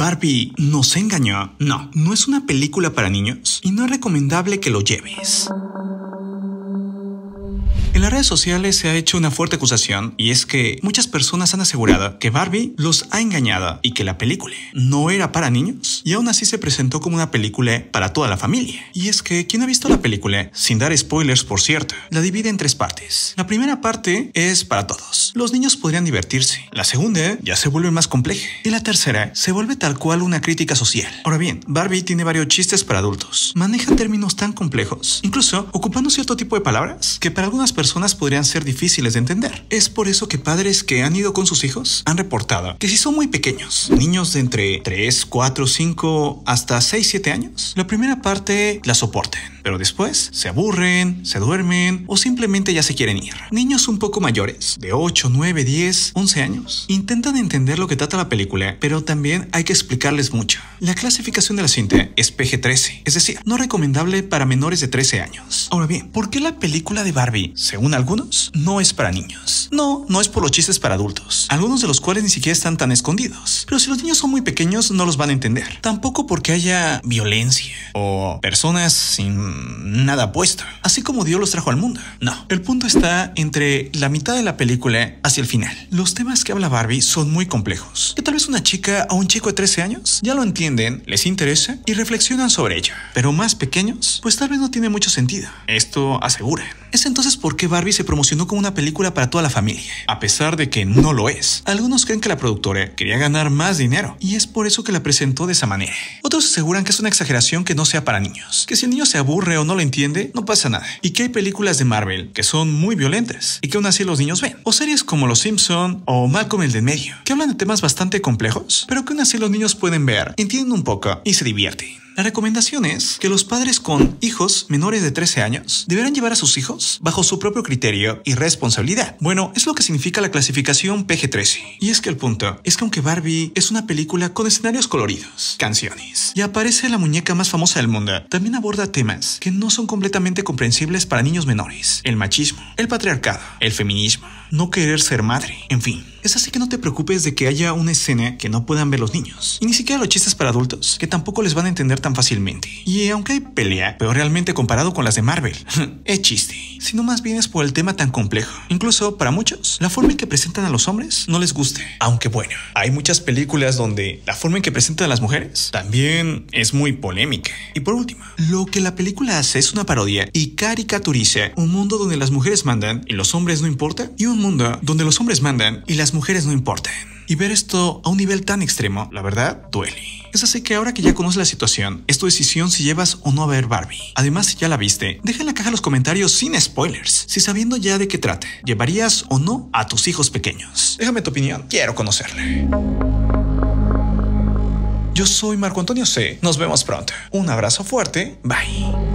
Barbie nos engañó. No, no es una película para niños y no es recomendable que lo lleves. En las redes sociales se ha hecho una fuerte acusación y es que muchas personas han asegurado que Barbie los ha engañado y que la película no era para niños y aún así se presentó como una película para toda la familia. Y es que quien ha visto la película, sin dar spoilers por cierto, la divide en tres partes. La primera parte es para todos. Los niños podrían divertirse. La segunda ya se vuelve más compleja. Y la tercera se vuelve tal cual una crítica social. Ahora bien, Barbie tiene varios chistes para adultos. Maneja términos tan complejos, incluso ocupando cierto tipo de palabras que para algunas personas personas podrían ser difíciles de entender. Es por eso que padres que han ido con sus hijos han reportado que si son muy pequeños, niños de entre 3, 4, 5 hasta 6, 7 años, la primera parte la soporten, pero después se aburren, se duermen o simplemente ya se quieren ir. Niños un poco mayores, de 8, 9, 10, 11 años, intentan entender lo que trata la película, pero también hay que explicarles mucho. La clasificación de la cinta es PG-13, es decir, no recomendable para menores de 13 años. Ahora bien, ¿por qué la película de Barbie según algunos, no es para niños. No, no es por los chistes para adultos, algunos de los cuales ni siquiera están tan escondidos. Pero si los niños son muy pequeños, no los van a entender. Tampoco porque haya violencia o personas sin nada puesto, así como Dios los trajo al mundo. No, el punto está entre la mitad de la película hacia el final. Los temas que habla Barbie son muy complejos, que tal vez una chica o un chico de 13 años ya lo entienden, les interesa y reflexionan sobre ello. Pero más pequeños, pues tal vez no tiene mucho sentido. Esto aseguran. Es entonces por qué Barbie se promocionó como una película para toda la familia, a pesar de que no lo es. Algunos creen que la productora quería ganar más dinero y es por eso que la presentó de esa manera. Otros aseguran que es una exageración que no sea para niños, que si el niño se aburre o no lo entiende, no pasa nada, y que hay películas de Marvel que son muy violentas y que aún así los niños ven, o series como Los Simpson o Malcolm el de medio, que hablan de temas bastante complejos, pero que aún así los niños pueden ver, entienden un poco y se divierten. La recomendación es que los padres con hijos menores de 13 años deberán llevar a sus hijos bajo su propio criterio y responsabilidad. Bueno, es lo que significa la clasificación PG-13. Y es que el punto es que aunque Barbie es una película con escenarios coloridos, canciones, y aparece la muñeca más famosa del mundo, también aborda temas que no son completamente comprensibles para niños menores. El machismo, el patriarcado, el feminismo, no querer ser madre, en fin. Es así que no te preocupes de que haya una escena que no puedan ver los niños. Y ni siquiera los chistes para adultos, que tampoco les van a entender tan fácilmente. Y aunque hay pelea, pero realmente comparado con las de Marvel, es chiste. Sino más bien es por el tema tan complejo. Incluso para muchos, la forma en que presentan a los hombres no les guste. Aunque bueno, hay muchas películas donde la forma en que presentan a las mujeres también es muy polémica. Y por último, lo que la película hace es una parodia y caricaturiza un mundo donde las mujeres mandan y los hombres no importa, y un mundo donde los hombres mandan y las mujeres no importan. Y ver esto a un nivel tan extremo, la verdad, duele. Es así que ahora que ya conoces la situación, es tu decisión si llevas o no a ver Barbie. Además, si ya la viste, deja en la caja los comentarios sin spoilers. Si sabiendo ya de qué trate, ¿llevarías o no a tus hijos pequeños? Déjame tu opinión, quiero conocerle. Yo soy Marco Antonio C. Nos vemos pronto. Un abrazo fuerte. Bye.